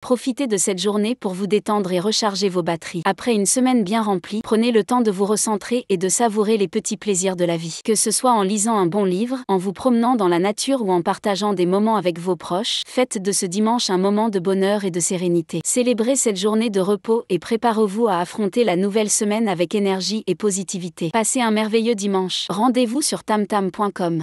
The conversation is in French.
Profitez de cette journée pour vous détendre et recharger vos batteries. Après une semaine bien remplie, prenez le temps de vous recentrer et de savourer les petits plaisirs de la vie. Que ce soit en lisant un bon livre, en vous promenant dans la nature ou en partageant des moments avec vos proches, faites de ce dimanche un moment de bonheur et de sérénité. Célébrez cette journée de repos et préparez-vous à affronter la nouvelle semaine avec énergie et positivité. Passez un merveilleux dimanche. Rendez-vous sur tamtam.com.